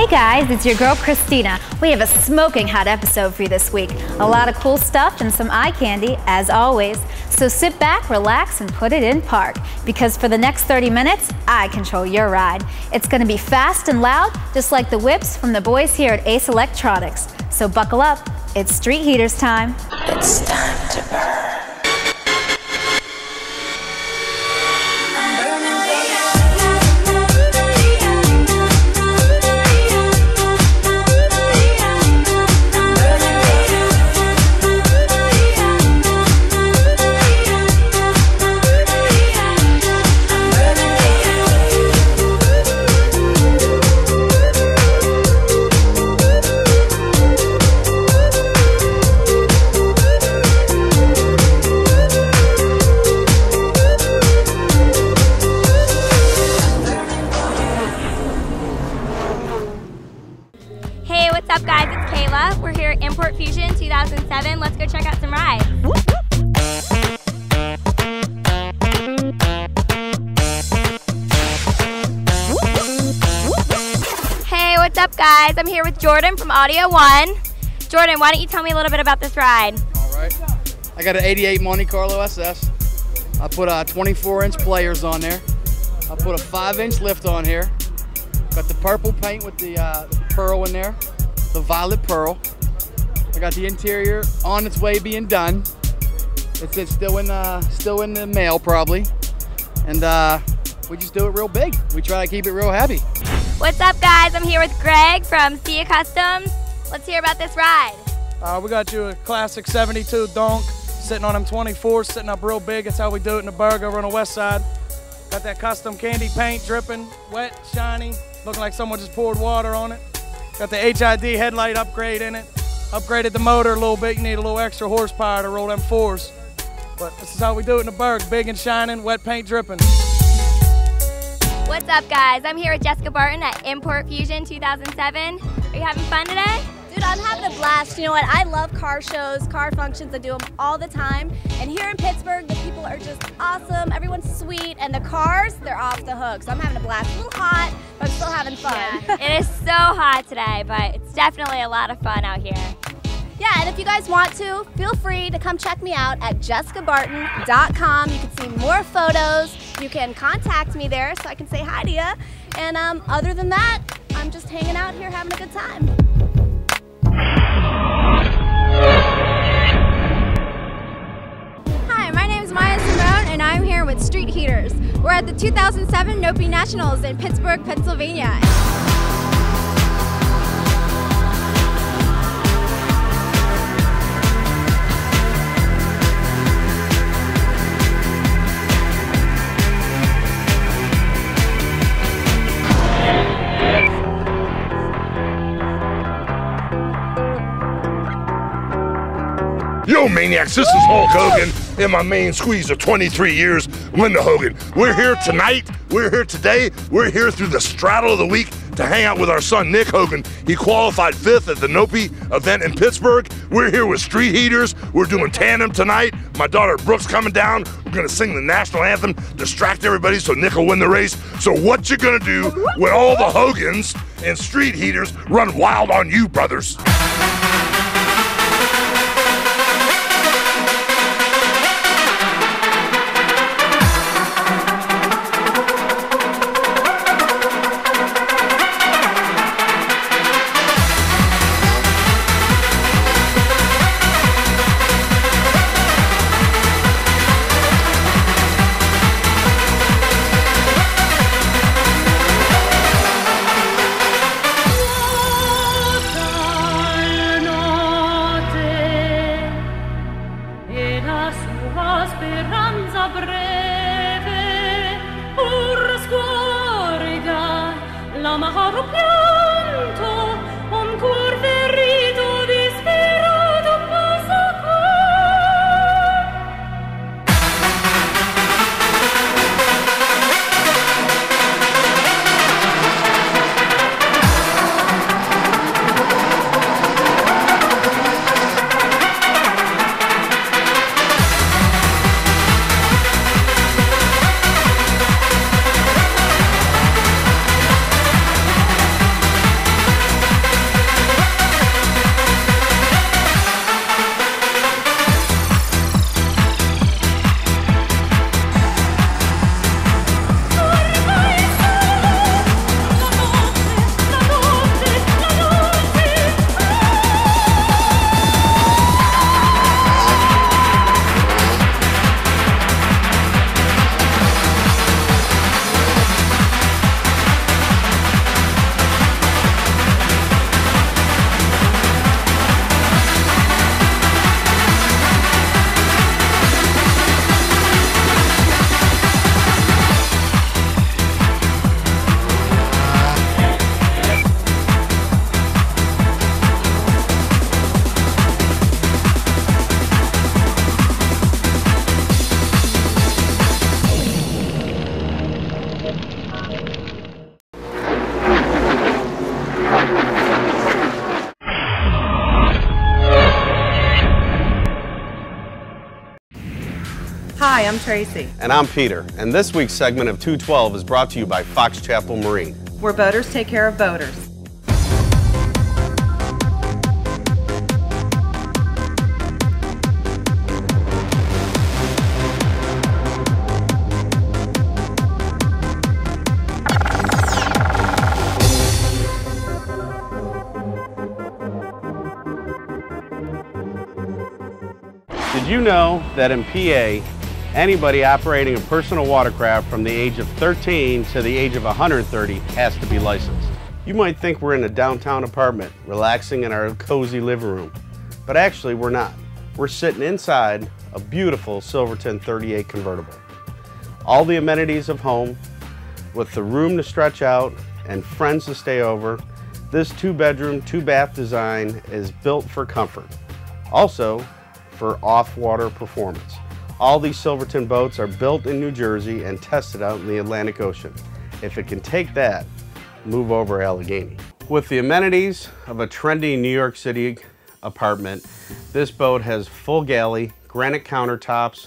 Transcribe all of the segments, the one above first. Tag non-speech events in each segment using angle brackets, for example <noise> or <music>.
Hey guys, it's your girl Christina. We have a smoking hot episode for you this week. A lot of cool stuff and some eye candy, as always. So sit back, relax, and put it in park. Because for the next 30 minutes, I control your ride. It's gonna be fast and loud, just like the whips from the boys here at Ace Electronics. So buckle up, it's Street Heaters time. It's time to burn. Jordan from Audio One. Jordan, why don't you tell me a little bit about this ride? All right. I got an 88 Monte Carlo SS. I put uh, 24 inch players on there. I put a 5 inch lift on here. Got the purple paint with the uh, pearl in there, the violet pearl. I got the interior on its way being done. It's, it's still in uh, still in the mail probably, and uh, we just do it real big. We try to keep it real heavy. What's up, guys? I'm here with Greg from Sia Customs. Let's hear about this ride. Uh, we got you a classic 72 donk sitting on them 24s, sitting up real big. That's how we do it in the burg over on the west side. Got that custom candy paint dripping, wet, shiny, looking like someone just poured water on it. Got the HID headlight upgrade in it. Upgraded the motor a little bit. You need a little extra horsepower to roll them fours. But this is how we do it in the burg, big and shining, wet paint dripping. What's up, guys? I'm here with Jessica Barton at Import Fusion 2007. Are you having fun today? Dude, I'm having a blast. You know what? I love car shows, car functions. I do them all the time. And here in Pittsburgh, the people are just awesome. Everyone's sweet. And the cars, they're off the hook. So I'm having a blast. A little hot, but I'm still having fun. Yeah, <laughs> it is so hot today, but it's definitely a lot of fun out here. Yeah, and if you guys want to, feel free to come check me out at jessicabarton.com. You can see more photos. You can contact me there so I can say hi to you. And um, other than that, I'm just hanging out here having a good time. Hi, my name is Maya Simone, and I'm here with Street Heaters. We're at the 2007 Nopi Nationals in Pittsburgh, Pennsylvania. Maniacs, this is Hulk Hogan and my main squeeze of 23 years, Linda Hogan. We're here tonight, we're here today, we're here through the straddle of the week to hang out with our son, Nick Hogan. He qualified fifth at the Nopi event in Pittsburgh. We're here with Street Heaters. We're doing tandem tonight. My daughter Brooke's coming down. We're gonna sing the national anthem, distract everybody so Nick will win the race. So what you gonna do when all the Hogans and Street Heaters run wild on you, brothers? Tracy. And I'm Peter. And this week's segment of 212 is brought to you by Fox Chapel Marine. Where boaters take care of boaters. Did you know that in PA, anybody operating a personal watercraft from the age of 13 to the age of 130 has to be licensed? You might think we're in a downtown apartment, relaxing in our cozy living room, but actually we're not. We're sitting inside a beautiful Silverton 38 convertible. All the amenities of home, with the room to stretch out and friends to stay over, this two bedroom, two bath design is built for comfort. Also, for off-water performance. All these Silverton boats are built in New Jersey and tested out in the Atlantic Ocean. If it can take that, move over Allegheny. With the amenities of a trendy New York City apartment, this boat has full galley, granite countertops,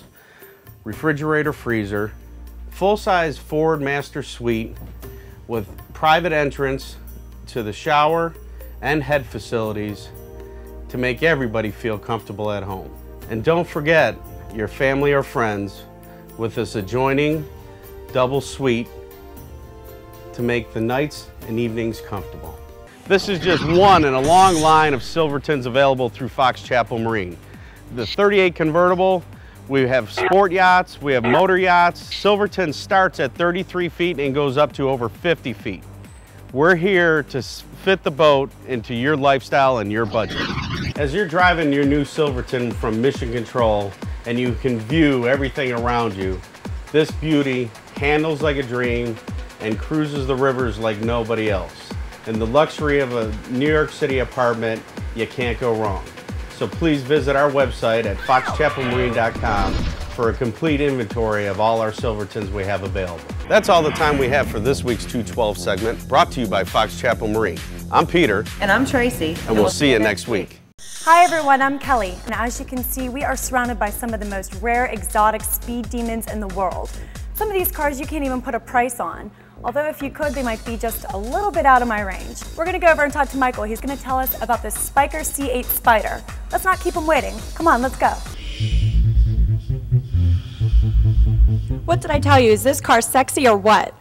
refrigerator freezer, full-size Ford Master Suite with private entrance to the shower and head facilities to make everybody feel comfortable at home. And don't forget your family or friends with this adjoining double suite to make the nights and evenings comfortable. This is just one in a long line of Silvertons available through Fox Chapel Marine. The 38 convertible, we have sport yachts, we have motor yachts. Silverton starts at 33 feet and goes up to over 50 feet. We're here to fit the boat into your lifestyle and your budget. As you're driving your new Silverton from Mission Control and you can view everything around you, this beauty handles like a dream and cruises the rivers like nobody else. In the luxury of a New York City apartment, you can't go wrong. So please visit our website at foxchapelmarine.com for a complete inventory of all our Silvertons we have available. That's all the time we have for this week's 212 segment, brought to you by Fox Chapel Marine. I'm Peter. And I'm Tracy. And we'll see you next week. Hi everyone, I'm Kelly, and as you can see, we are surrounded by some of the most rare exotic speed demons in the world. Some of these cars you can't even put a price on, although if you could, they might be just a little bit out of my range. We're gonna go over and talk to Michael. He's gonna tell us about this Spyker C8 Spider. Let's not keep him waiting. Come on, let's go. What did I tell you? Is this car sexy or what?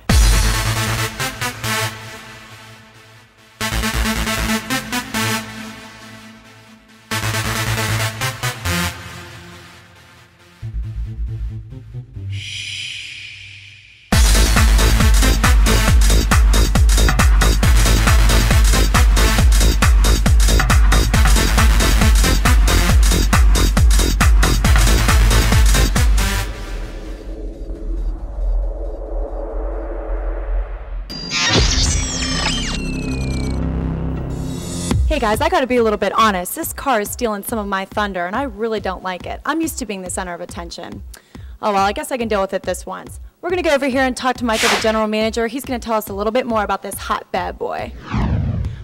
Guys, I gotta be a little bit honest. This car is stealing some of my thunder, and I really don't like it. I'm used to being the center of attention. Oh well, I guess I can deal with it this once. We're gonna go over here and talk to Michael, the general manager. He's gonna tell us a little bit more about this hot bad boy.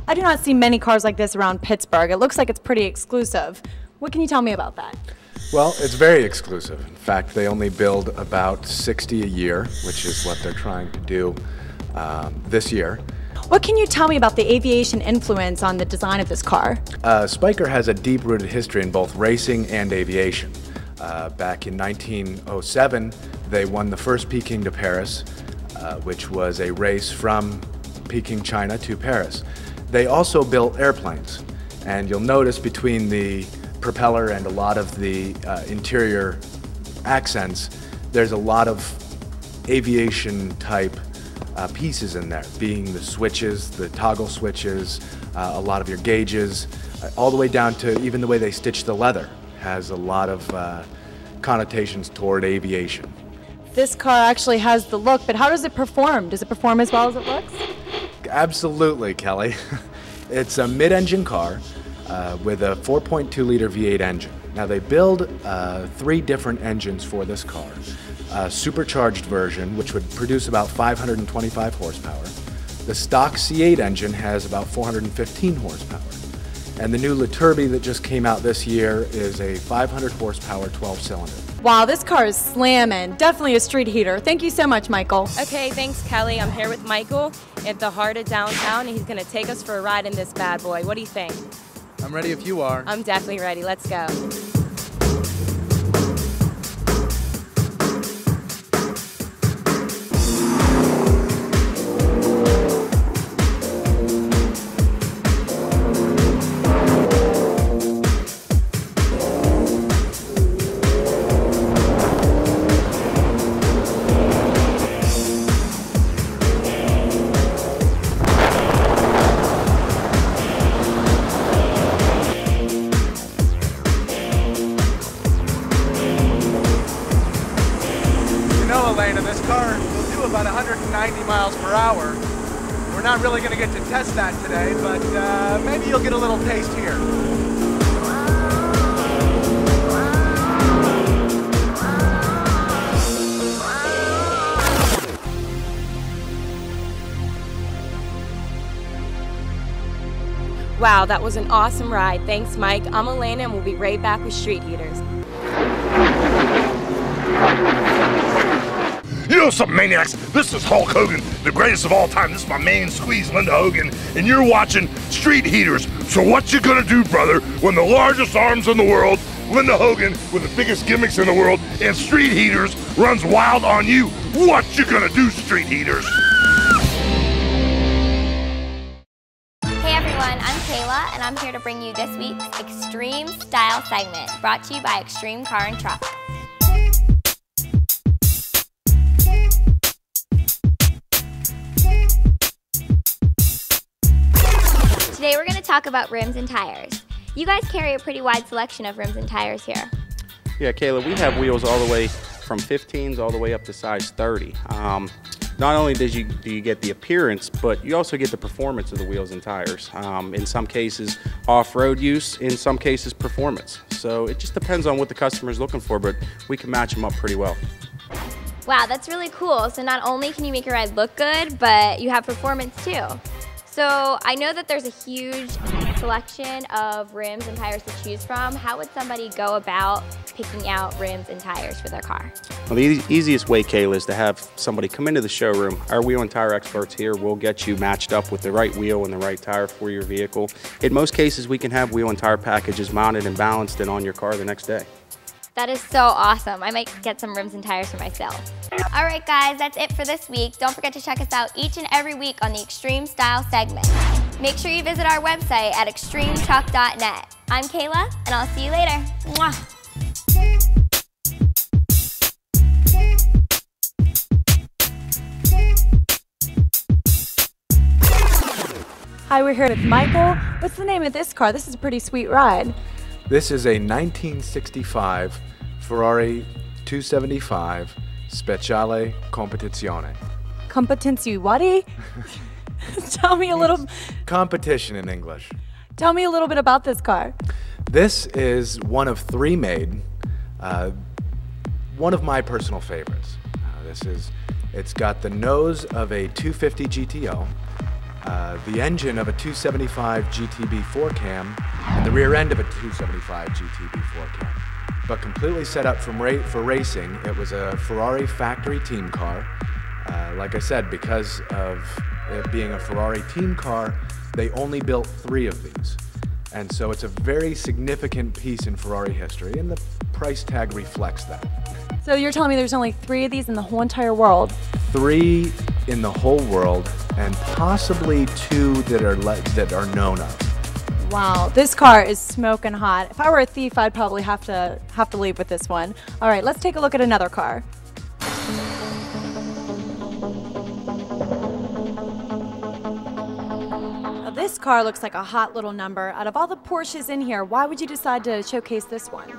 I do not see many cars like this around Pittsburgh. It looks like it's pretty exclusive. What can you tell me about that? Well, it's very exclusive. In fact, they only build about 60 a year, which is what they're trying to do um, this year. What can you tell me about the aviation influence on the design of this car? Uh, Spyker has a deep rooted history in both racing and aviation. Uh, back in 1907, they won the first Peking to Paris, uh, which was a race from Peking, China to Paris. They also built airplanes, and you'll notice between the propeller and a lot of the uh, interior accents, there's a lot of aviation type uh, pieces in there, being the switches, the toggle switches, uh, a lot of your gauges, uh, all the way down to even the way they stitch the leather has a lot of uh, connotations toward aviation. This car actually has the look, but how does it perform? Does it perform as well as it looks? Absolutely, Kelly. <laughs> it's a mid-engine car uh, with a 4.2 liter V8 engine. Now they build uh, three different engines for this car. A supercharged version, which would produce about 525 horsepower. The stock C8 engine has about 415 horsepower. And the new La Turbie that just came out this year is a 500 horsepower 12 cylinder. Wow, this car is slamming. Definitely a street heater. Thank you so much, Michael. Okay, thanks, Kelly. I'm here with Michael at the heart of downtown, and he's going to take us for a ride in this bad boy. What do you think? I'm ready if you are. I'm definitely ready. Let's go. Really going to get to test that today, but uh, maybe you'll get a little taste here. Wow, that was an awesome ride. Thanks, Mike. I'm Elena, and we'll be right back with Street Heaters. You know some maniacs? This is Hulk Hogan, the greatest of all time. This is my main squeeze, Linda Hogan, and you're watching Street Heaters. So what you gonna do, brother, when the largest arms in the world, Linda Hogan with the biggest gimmicks in the world, and Street Heaters runs wild on you? What you gonna do, Street Heaters? Hey everyone, I'm Kayla, and I'm here to bring you this week's Extreme Style segment, brought to you by Extreme Car and Truck. Today we're going to talk about rims and tires. You guys carry a pretty wide selection of rims and tires here. Yeah, Kayla, we have wheels all the way from 15s all the way up to size 30. Um, not only does you, do you get the appearance, but you also get the performance of the wheels and tires. Um, in some cases, off-road use, in some cases, performance. So it just depends on what the customer is looking for, but we can match them up pretty well. Wow, that's really cool. So not only can you make your ride look good, but you have performance too. So I know that there's a huge selection of rims and tires to choose from. How would somebody go about picking out rims and tires for their car? Well, the easy- easiest way, Kayla, is to have somebody come into the showroom. Our wheel and tire experts here will get you matched up with the right wheel and the right tire for your vehicle. In most cases, we can have wheel and tire packages mounted and balanced and on your car the next day. That is so awesome. I might get some rims and tires for myself. All right, guys, that's it for this week. Don't forget to check us out each and every week on the Extreme Style segment. Make sure you visit our website at extremetruck.net. I'm Kayla, and I'll see you later. Mwah. Hi, we're here with Michael. What's the name of this car? This is a pretty sweet ride. This is a 1965 Ferrari 275 Speciale Competizione. Competency Wadi? <laughs> tell me a little Competition in English. tell me a little bit about this car. This is one of three made. Uh, one of my personal favorites. Uh, this is, it's got the nose of a 250 GTO, uh, the engine of a 275 GTB 4 cam, and the rear end of a 275 GTB 4 cam. But completely set up from ra- for racing. It was a Ferrari factory team car. Uh, like I said, because of it being a Ferrari team car, they only built three of these. And so it's a very significant piece in Ferrari history, and the price tag reflects that. So you're telling me there's only three of these in the whole entire world? Three in the whole world, and possibly two that are le- that are known of. Wow, this car is smoking hot. If I were a thief, I'd probably have to have to leave with this one. All right, let's take a look at another car. Now, this car looks like a hot little number. Out of all the Porsches in here, why would you decide to showcase this one?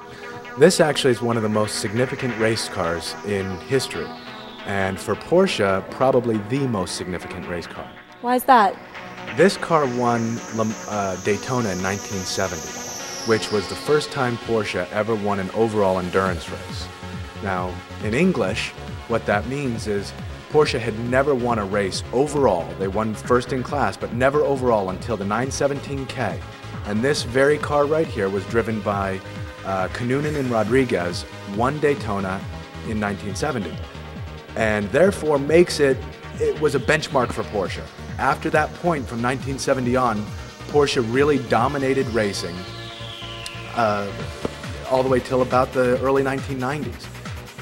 This actually is one of the most significant race cars in history, and for Porsche, probably the most significant race car. Why is that? This car won uh, Daytona in 1970, which was the first time Porsche ever won an overall endurance race. Now, in English, what that means is Porsche had never won a race overall. They won first in class, but never overall until the 917K. And this very car right here was driven by uh, Kinnunen and Rodriguez won Daytona in 1970, and therefore makes it it was a benchmark for Porsche. After that point, from 1970 on, Porsche really dominated racing uh, all the way till about the early 1990s.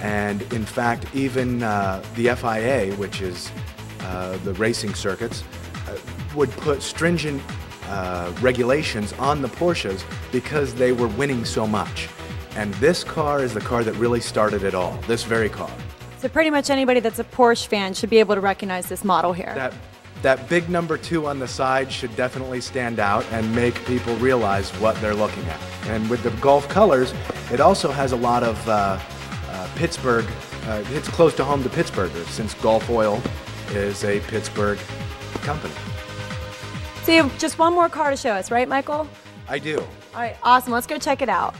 And in fact, even uh, the FIA, which is uh, the racing circuits, uh, would put stringent uh, regulations on the Porsches because they were winning so much. And this car is the car that really started it all, this very car. So pretty much anybody that's a Porsche fan should be able to recognize this model here. That, that big number two on the side should definitely stand out and make people realize what they're looking at. And with the Gulf colors, it also has a lot of uh, uh, Pittsburgh, uh, it's close to home to Pittsburghers since Gulf Oil is a Pittsburgh company. So you have just one more car to show us, right, Michael? I do. All right, awesome. Let's go check it out.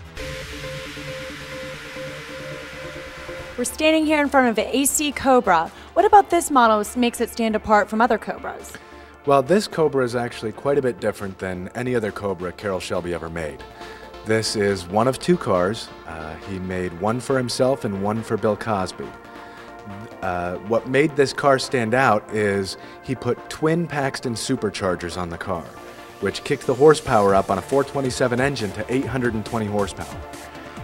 We're standing here in front of an AC Cobra. What about this model makes it stand apart from other Cobras? Well, this Cobra is actually quite a bit different than any other Cobra Carroll Shelby ever made. This is one of two cars. Uh, he made one for himself and one for Bill Cosby. Uh, what made this car stand out is he put twin Paxton superchargers on the car, which kicked the horsepower up on a 427 engine to 820 horsepower.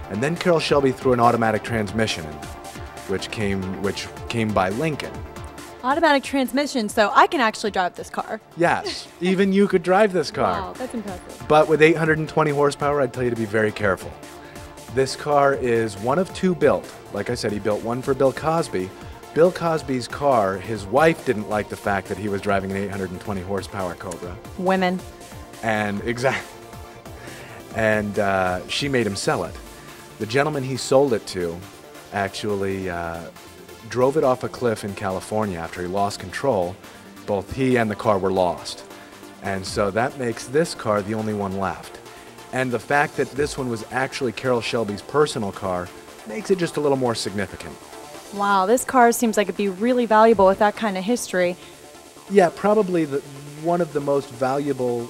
And then Carroll Shelby threw an automatic transmission in, which came which came by Lincoln. Automatic transmission, so I can actually drive this car. Yes, <laughs> even you could drive this car. Wow, that's impressive. But with 820 horsepower, I'd tell you to be very careful. This car is one of two built. Like I said, he built one for Bill Cosby. Bill Cosby's car, his wife didn't like the fact that he was driving an 820 horsepower Cobra. Women. And exactly. <laughs> And uh, she made him sell it. The gentleman he sold it to actually uh, drove it off a cliff in California after he lost control. Both he and the car were lost. And so that makes this car the only one left. And the fact that this one was actually Carroll Shelby's personal car makes it just a little more significant. Wow, this car seems like it'd be really valuable with that kind of history. Yeah, probably the, one of the most valuable,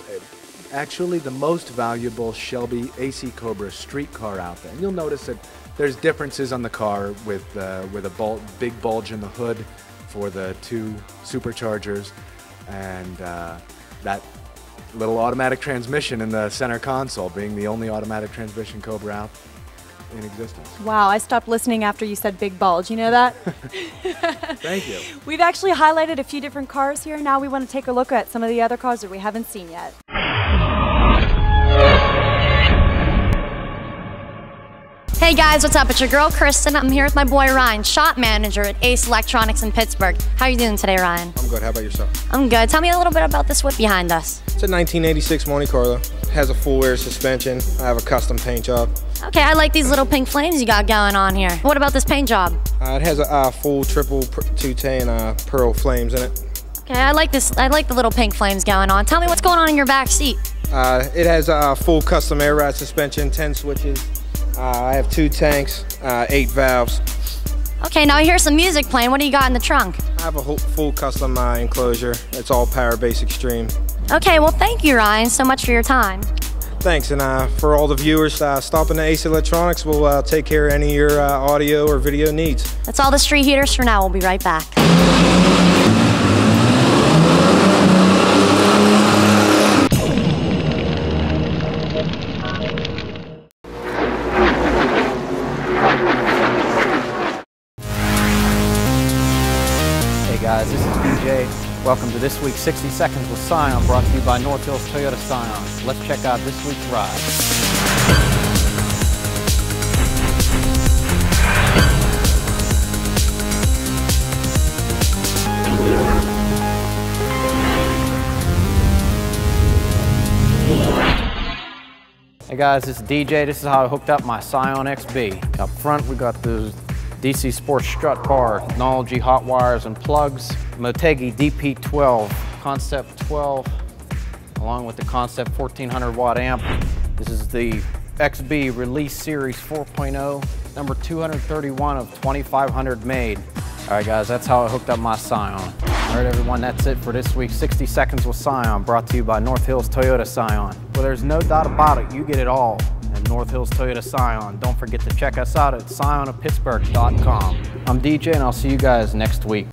actually the most valuable Shelby AC Cobra street car out there. And you'll notice that there's differences on the car with, uh, with a bul big bulge in the hood for the two superchargers and uh, that little automatic transmission in the center console being the only automatic transmission Cobra out in existence. Wow, I stopped listening after you said big bulge. You know that? <laughs> <laughs> Thank you. We've actually highlighted a few different cars here. Now we want to take a look at some of the other cars that we haven't seen yet. Hey guys, what's up? It's your girl Kristen. I'm here with my boy Ryan, shop manager at Ace Electronics in Pittsburgh. How are you doing today, Ryan? I'm good. How about yourself? I'm good. Tell me a little bit about this whip behind us. It's a 1986 Monte Carlo. Has a full air suspension. I have a custom paint job. Okay, I like these little pink flames you got going on here. What about this paint job? Uh, it has a uh, full triple two-tone uh, pearl flames in it. Okay, I like this. I like the little pink flames going on. Tell me what's going on in your back seat. Uh, it has a full custom air ride suspension, 10 switches. Uh, I have two tanks, uh, eight valves. Okay, now here's some music playing. What do you got in the trunk? I have a whole, full custom uh, enclosure. It's all power base extreme. Okay, well thank you Ryan so much for your time. Thanks, and uh, for all the viewers, uh, stop in the Ace Electronics. We'll uh, take care of any of your uh, audio or video needs. That's all the street heaters for now. We'll be right back. Welcome to this week's 60 Seconds with Scion, brought to you by North Hills Toyota Scion. Let's check out this week's ride. Hey guys, this is DJ. This is how I hooked up my Scion XB. Up front, we got the DC Sports strut bar, technology, hot wires, and plugs. Motegi DP12, Concept 12, along with the Concept 1400 watt amp. This is the XB Release Series 4.0, number 231 of 2500 made. All right guys, that's how I hooked up my Scion. All right everyone, that's it for this week's 60 Seconds with Scion, brought to you by North Hills Toyota Scion. Well, there's no doubt about it, you get it all. North Hills Toyota Scion. Don't forget to check us out at scionofpittsburgh.com. I'm DJ and I'll see you guys next week.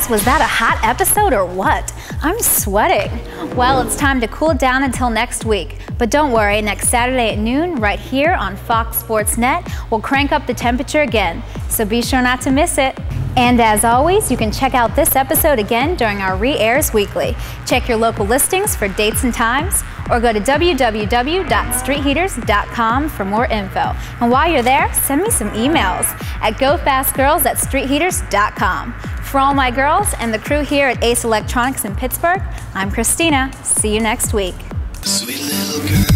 Guys, was that a hot episode or what? I'm sweating. Well, it's time to cool down until next week. But don't worry, next Saturday at noon, right here on Fox Sports Net, we'll crank up the temperature again. So be sure not to miss it. And as always, you can check out this episode again during our re-airs weekly. Check your local listings for dates and times, or go to www.streetheaters.com for more info. And while you're there, send me some emails at gofastgirls at streetheaters.com. For all my girls and the crew here at Ace Electronics in Pittsburgh, I'm Christina. See you next week. Sweet girl.